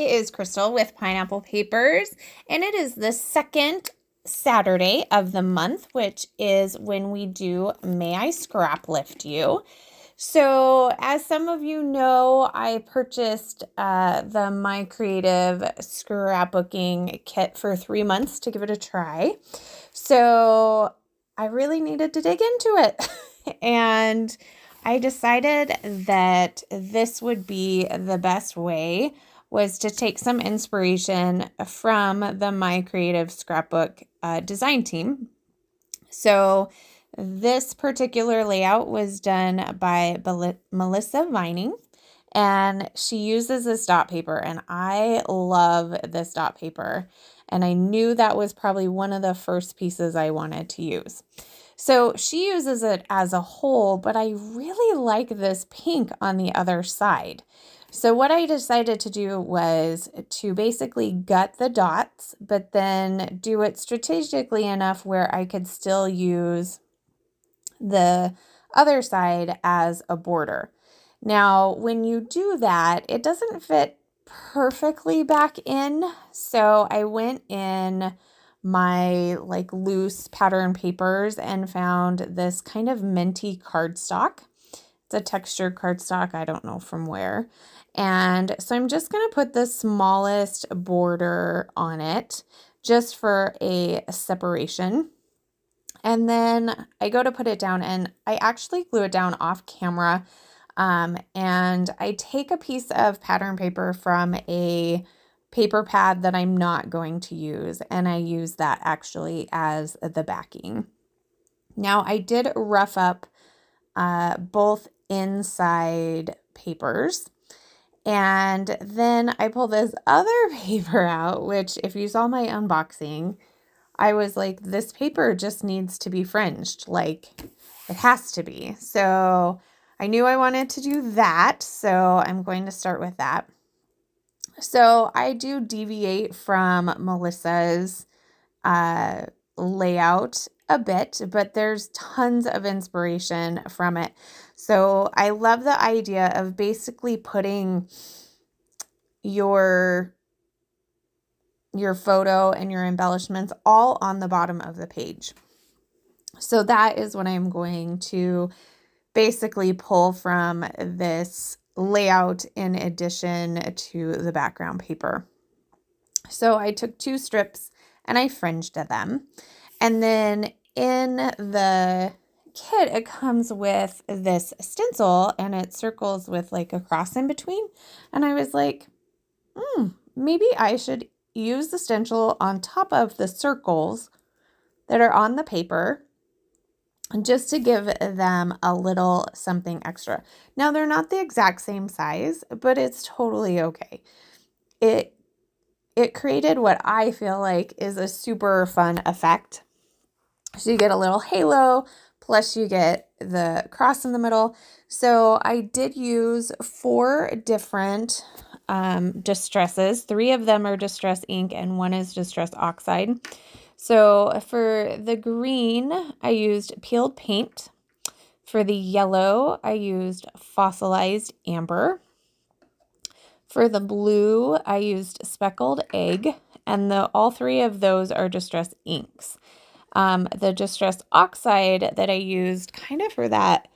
It is Crystal with Pineapple Papers, and it is the second Saturday of the month, which is when we do May I Scrap Lift You. So, as some of you know, I purchased uh, the My Creative scrapbooking kit for three months to give it a try. So, I really needed to dig into it. and I decided that this would be the best way was to take some inspiration from the My Creative Scrapbook uh, design team. So, this particular layout was done by Melissa Vining, and she uses this dot paper, and I love this dot paper. And I knew that was probably one of the first pieces I wanted to use. So she uses it as a whole, but I really like this pink on the other side. So what I decided to do was to basically gut the dots, but then do it strategically enough where I could still use the other side as a border. Now, when you do that, it doesn't fit perfectly back in. So I went in my like loose pattern papers and found this kind of minty cardstock. It's a textured cardstock. I don't know from where. And so I'm just going to put the smallest border on it just for a separation. And then I go to put it down and I actually glue it down off camera. Um, and I take a piece of pattern paper from a paper pad that I'm not going to use and I use that actually as the backing. Now I did rough up uh, both inside papers and then I pull this other paper out, which if you saw my unboxing, I was like, this paper just needs to be fringed. Like, it has to be. So I knew I wanted to do that. So I'm going to start with that. So I do deviate from Melissa's uh, layout a bit, but there's tons of inspiration from it. So I love the idea of basically putting your your photo and your embellishments all on the bottom of the page. So that is what I'm going to basically pull from this layout in addition to the background paper. So I took two strips and I fringed them. And then in the kit, it comes with this stencil and it circles with like a cross in between. And I was like, hmm, maybe I should use the stencil on top of the circles that are on the paper just to give them a little something extra. Now, they're not the exact same size, but it's totally okay. It it created what I feel like is a super fun effect. So you get a little halo, plus you get the cross in the middle. So I did use four different um, distresses. Three of them are distress ink and one is distress oxide. So for the green, I used peeled paint. For the yellow, I used fossilized amber. For the blue, I used speckled egg, and the all three of those are distress inks. Um, the distress oxide that I used kind of for that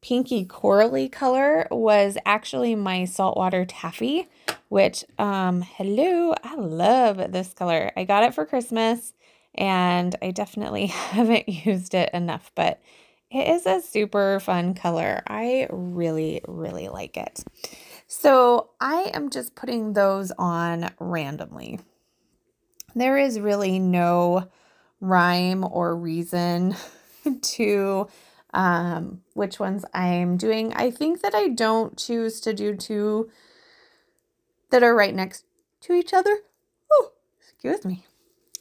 pinky corally color was actually my saltwater taffy, which, um, hello, I love this color. I got it for Christmas and I definitely haven't used it enough, but it is a super fun color. I really, really like it. So I am just putting those on randomly. There is really no rhyme or reason to um, which ones I'm doing. I think that I don't choose to do two that are right next to each other. Oh, excuse me.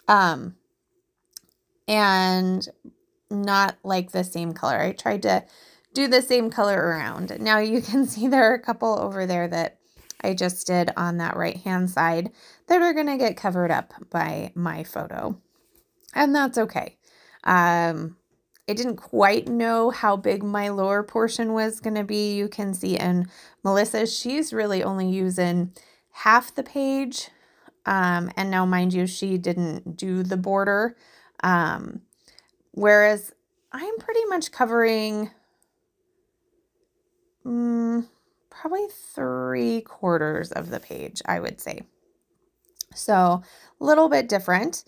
Um, and not like the same color. I tried to do the same color around. Now you can see there are a couple over there that I just did on that right hand side that are going to get covered up by my photo. And that's okay. Um, I didn't quite know how big my lower portion was going to be. You can see in Melissa, she's really only using half the page. Um, and now, mind you, she didn't do the border. Um, whereas I'm pretty much covering um, probably three quarters of the page, I would say. So a little bit different.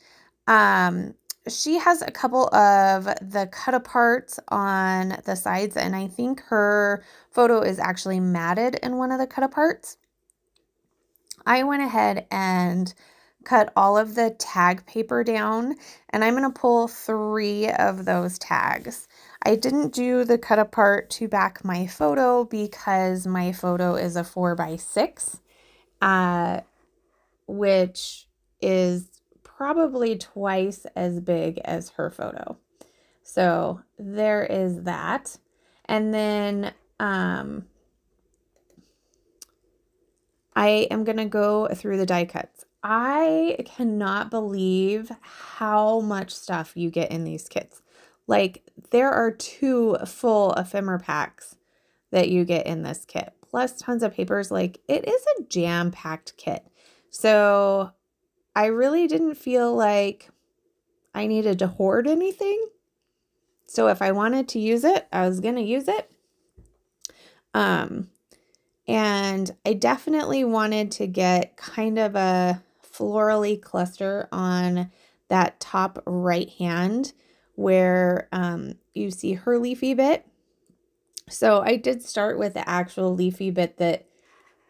Um, she has a couple of the cut aparts on the sides, and I think her photo is actually matted in one of the cut aparts. I went ahead and cut all of the tag paper down, and I'm going to pull three of those tags. I didn't do the cut apart to back my photo because my photo is a 4 by 6 uh, which is probably twice as big as her photo. So there is that. And then um, I am going to go through the die cuts. I cannot believe how much stuff you get in these kits. Like, there are two full ephemera packs that you get in this kit, plus tons of papers. Like, it is a jam packed kit. So, I really didn't feel like I needed to hoard anything. So if I wanted to use it, I was going to use it. Um, and I definitely wanted to get kind of a florally cluster on that top right hand where um, you see her leafy bit. So I did start with the actual leafy bit that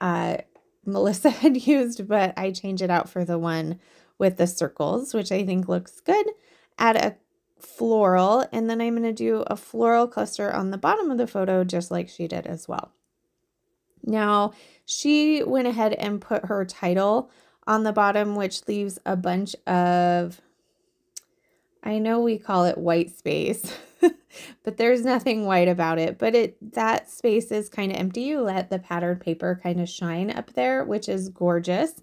uh, Melissa had used, but I change it out for the one with the circles, which I think looks good. Add a floral, and then I'm going to do a floral cluster on the bottom of the photo, just like she did as well. Now, she went ahead and put her title on the bottom, which leaves a bunch of, I know we call it white space, but there's nothing white about it. But it that space is kind of empty. You let the patterned paper kind of shine up there, which is gorgeous.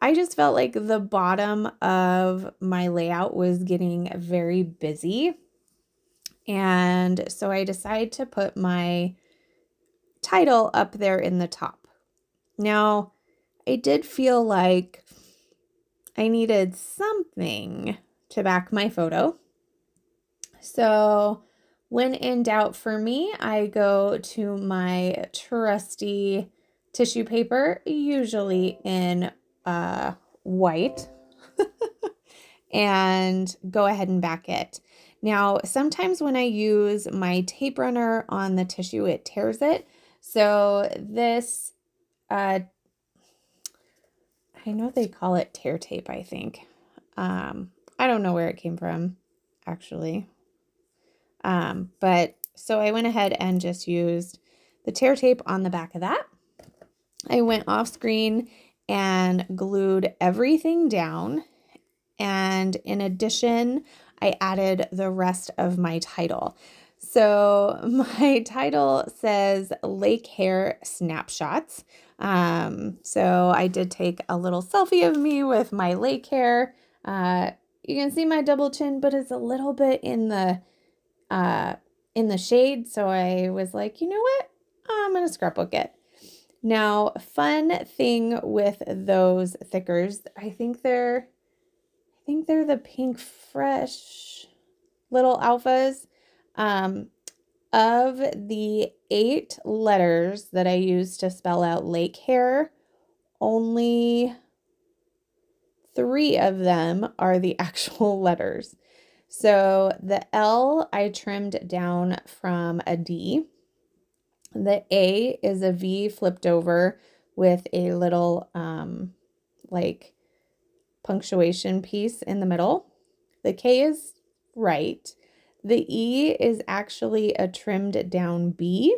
I just felt like the bottom of my layout was getting very busy. And so I decided to put my title up there in the top. Now, I did feel like I needed something to back my photo. So, when in doubt for me, I go to my trusty tissue paper, usually in uh, white, and go ahead and back it. Now, sometimes when I use my tape runner on the tissue, it tears it. So this, uh, I know they call it tear tape, I think. Um, I don't know where it came from, actually. Um, but so I went ahead and just used the tear tape on the back of that. I went off screen and glued everything down. And in addition, I added the rest of my title. So my title says Lake Hair Snapshots. Um, so I did take a little selfie of me with my lake hair. Uh, you can see my double chin, but it's a little bit in the uh, in the shade. So I was like, you know what? I'm gonna scrapbook it. Now, fun thing with those thickers, I think they're I think they're the pink fresh little alphas. Um, of the eight letters that I use to spell out lake hair, only three of them are the actual letters. So the L I trimmed down from a D. The A is a V flipped over with a little um, like punctuation piece in the middle. The K is right. The E is actually a trimmed down B.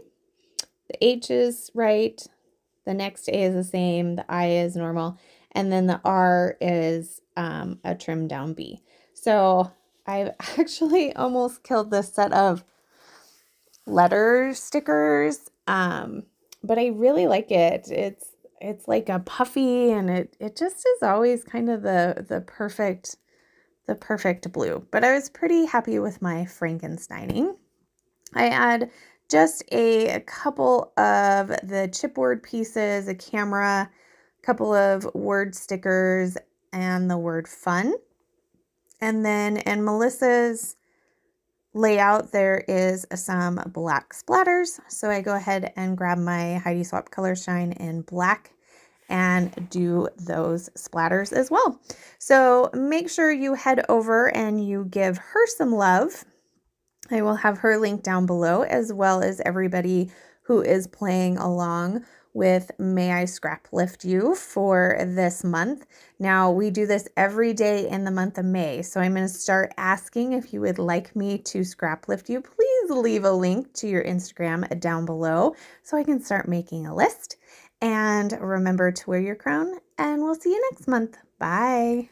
The H is right. The next A is the same. The I is normal. And then the R is um, a trimmed down B. So I've actually almost killed this set of letter stickers. Um, but I really like it. It's it's like a puffy and it it just is always kind of the the perfect the perfect blue. But I was pretty happy with my Frankensteining. I add just a, a couple of the chipboard pieces, a camera, a couple of word stickers and the word fun. And then in Melissa's layout, there is some black splatters. So I go ahead and grab my Heidi Swapp Color Shine in black and do those splatters as well. So make sure you head over and you give her some love. I will have her link down below as well as everybody who is playing along with May I Scrap Lift You for this month. Now, we do this every day in the month of May, so I'm going to start asking if you would like me to scrap lift you. Please leave a link to your Instagram down below so I can start making a list. And remember to wear your crown, and we'll see you next month. Bye.